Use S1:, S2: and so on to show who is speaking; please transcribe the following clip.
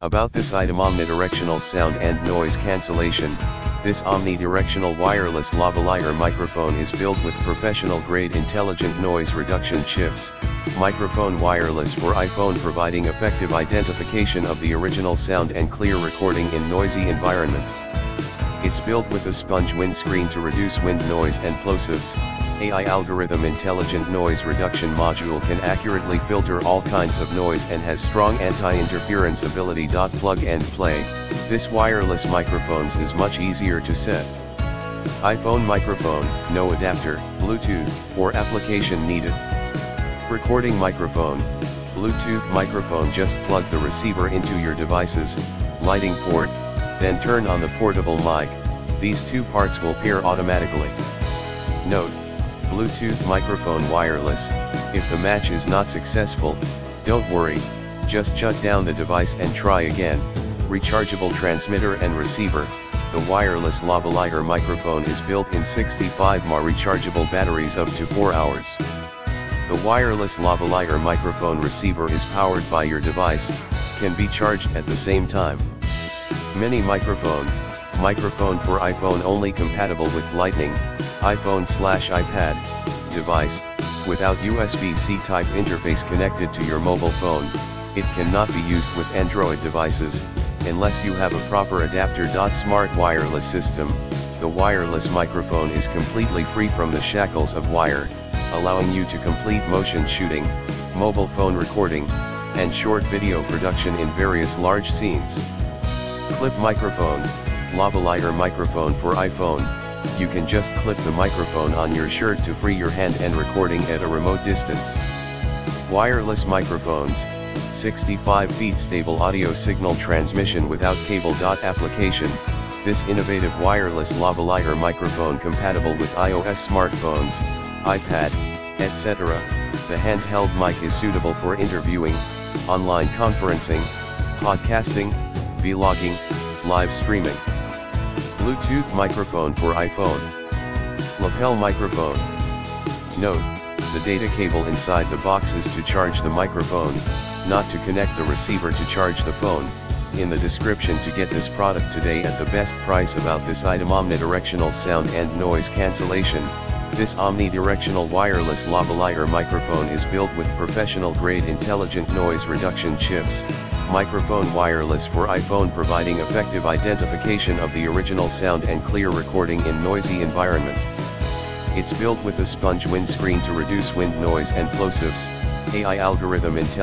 S1: About this item omnidirectional sound and noise cancellation, this omnidirectional wireless lavalier microphone is built with professional grade intelligent noise reduction chips, microphone wireless for iPhone providing effective identification of the original sound and clear recording in noisy environment. It's built with a sponge windscreen to reduce wind noise and plosives, AI algorithm intelligent noise reduction module can accurately filter all kinds of noise and has strong anti-interference ability. Plug and play, this wireless microphones is much easier to set. iPhone microphone, no adapter, Bluetooth, or application needed. Recording microphone, Bluetooth microphone just plug the receiver into your device's lighting port, then turn on the portable mic, these two parts will pair automatically. Note, Bluetooth microphone wireless, if the match is not successful, don't worry, just shut down the device and try again, rechargeable transmitter and receiver, the wireless lavalier microphone is built in 65 mAh rechargeable batteries up to 4 hours. The wireless lavalier microphone receiver is powered by your device, can be charged at the same time. Mini microphone, microphone for iPhone only compatible with Lightning, iPhone slash iPad, device, without USB-C type interface connected to your mobile phone, it cannot be used with Android devices, unless you have a proper adapter. Smart wireless system, the wireless microphone is completely free from the shackles of wire, allowing you to complete motion shooting, mobile phone recording, and short video production in various large scenes. Clip microphone, lavalier microphone for iPhone, you can just clip the microphone on your shirt to free your hand and recording at a remote distance. Wireless microphones, 65 feet stable audio signal transmission without cable. Application, this innovative wireless lavalier microphone compatible with iOS smartphones, iPad, etc. The handheld mic is suitable for interviewing, online conferencing, podcasting, vlogging, live streaming. Bluetooth microphone for iPhone. Lapel microphone. Note, the data cable inside the box is to charge the microphone, not to connect the receiver to charge the phone. In the description to get this product today at the best price about this item omnidirectional sound and noise cancellation, this omnidirectional wireless lavalier microphone is built with professional grade intelligent noise reduction chips, microphone wireless for iPhone providing effective identification of the original sound and clear recording in noisy environment. It's built with a sponge windscreen to reduce wind noise and plosives, AI algorithm intelligence